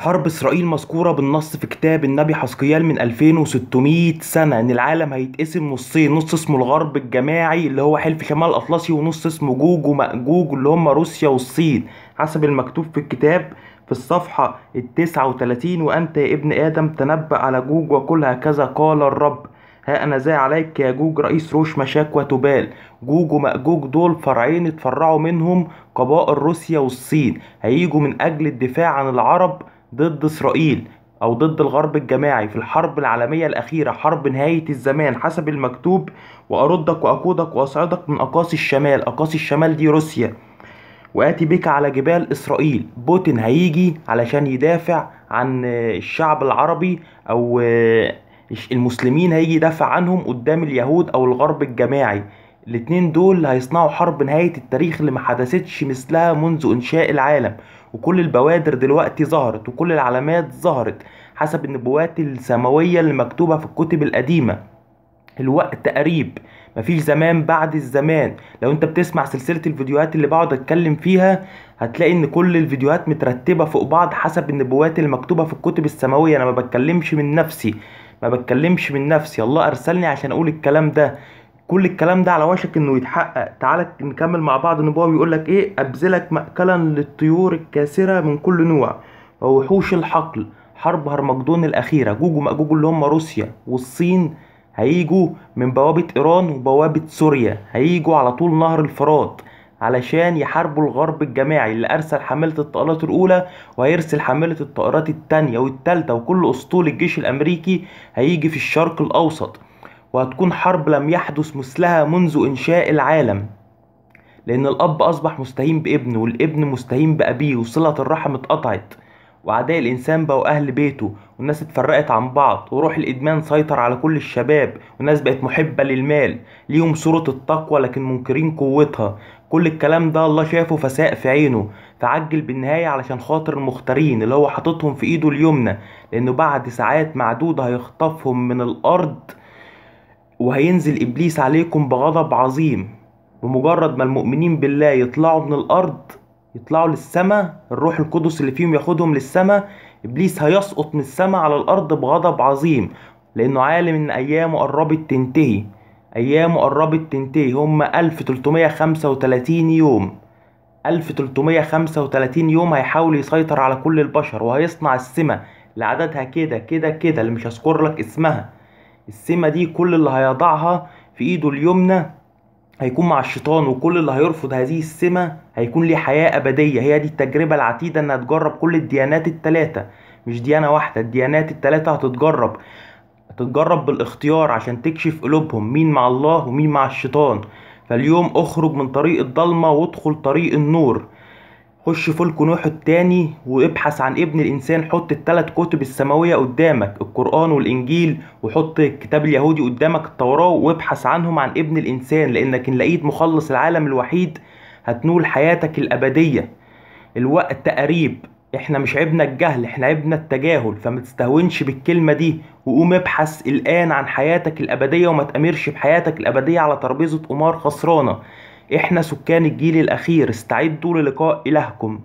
حرب إسرائيل مذكورة بالنص في كتاب النبي حزقيال من 2600 سنة إن العالم هيتقسم نصين نص اسمه الغرب الجماعي اللي هو حلف شمال الأطلسي ونص اسمه جوج ومأجوج اللي هم روسيا والصين حسب المكتوب في الكتاب في الصفحة التسعة وتلاتين وأنت يا ابن آدم تنبأ على جوج وقل هكذا قال الرب. ها أنا زي عليك يا جوج رئيس روش مشاك وتبال. جوج ومأجوج دول فرعين اتفرعوا منهم قبائل روسيا والصين. هيجوا من أجل الدفاع عن العرب ضد إسرائيل أو ضد الغرب الجماعي في الحرب العالمية الأخيرة حرب نهاية الزمان حسب المكتوب وأردك وأقودك وأصعدك من أقاصي الشمال. أقاصي الشمال دي روسيا. وآتي بك على جبال إسرائيل. بوتين هيجي علشان يدافع عن الشعب العربي أو المسلمين هيجي يدافع عنهم قدام اليهود أو الغرب الجماعي. الاتنين دول هيصنعوا حرب نهاية التاريخ اللي ما حدثتش مثلها منذ إنشاء العالم. وكل البوادر دلوقتي ظهرت وكل العلامات ظهرت حسب النبوات السماوية اللي مكتوبة في الكتب القديمة. الوقت قريب مفيش زمان بعد الزمان. لو أنت بتسمع سلسلة الفيديوهات اللي بقعد أتكلم فيها هتلاقي إن كل الفيديوهات مترتبة فوق بعض حسب النبوات اللي مكتوبة في الكتب السماوية. أنا ما بتكلمش من نفسي ما بتكلمش من نفسي. الله أرسلني عشان أقول الكلام ده. كل الكلام ده على وشك إنه يتحقق. تعالى نكمل مع بعض. النبوة بيقول لك إيه؟ أبذلك مأكلا للطيور الكاسرة من كل نوع. ووحوش الحقل حرب هرمجدون الأخيرة. جوج ومأجوج اللي هم روسيا والصين هيجوا من بوابة إيران وبوابة سوريا. هيجوا على طول نهر الفرات علشان يحاربوا الغرب الجماعي اللي أرسل حاملة الطائرات الأولى وهيرسل حاملة الطائرات التانية والتالتة. وكل أسطول الجيش الأمريكي هيجي في الشرق الأوسط. وهتكون حرب لم يحدث مثلها منذ إنشاء العالم. لأن الأب أصبح مستهين بابنه والابن مستهين بأبيه وصلة الرحم اتقطعت وأعداء الإنسان بقوا أهل بيته والناس اتفرقت عن بعض وروح الإدمان سيطر على كل الشباب والناس بقت محبة للمال ليهم صورة التقوى لكن منكرين قوتها. كل الكلام ده الله شافه فساء في عينه. فعجل بالنهاية علشان خاطر المختارين اللي هو حاططهم في إيده اليمنى لأنه بعد ساعات معدودة هيخطفهم من الأرض وهينزل إبليس عليكم بغضب عظيم بمجرد ما المؤمنين بالله يطلعوا من الأرض يطلعوا للسماء الروح القدس اللي فيهم ياخدهم للسماء إبليس هيسقط من السماء على الأرض بغضب عظيم لأنه عالم إن أيامه قربت تنتهي أيامه قربت تنتهي هم 1335 يوم 1335 يوم هيحاول يسيطر على كل البشر وهيصنع السماء اللي عددها كده كده كده اللي مش هذكر لك اسمها. السمة دي كل اللي هيضعها في ايده اليمنى هيكون مع الشيطان وكل اللي هيرفض هذه السمة هيكون ليه حياة أبدية. هي دي التجربة العتيدة إنها تجرب كل الديانات التلاتة. مش ديانة واحدة الديانات التلاتة هتتجرب. هتتجرب بالاختيار عشان تكشف قلوبهم مين مع الله ومين مع الشيطان. فاليوم اخرج من طريق الضلمة وادخل طريق النور. خش فلك نوح التاني وابحث عن ابن الإنسان حط التلات كتب السماوية قدامك القرآن والإنجيل وحط الكتاب اليهودي قدامك التوراة وابحث عنهم عن ابن الإنسان لأنك إن لقيت مخلص العالم الوحيد هتنول حياتك الأبدية. الوقت قريب إحنا مش عيبنا الجهل إحنا عيبنا التجاهل فما تستهونش بالكلمة دي وقوم ابحث الآن عن حياتك الأبدية وما تأمرش بحياتك الأبدية على ترابيزة قمار خسرانة. إحنا سكان الجيل الأخير استعدوا للقاء إلهكم.